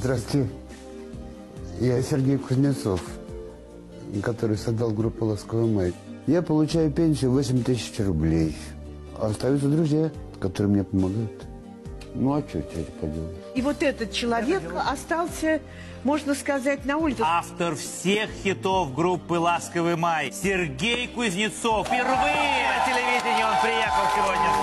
Здравствуйте. Я Сергей Кузнецов, который создал группу «Ласковый май». Я получаю пенсию 8 тысяч рублей. Остаются друзья, которые мне помогают. Ну, а что теперь поделать? И вот этот человек остался, можно сказать, на улице. Автор всех хитов группы «Ласковый май» Сергей Кузнецов. Впервые на телевидении он приехал сегодня.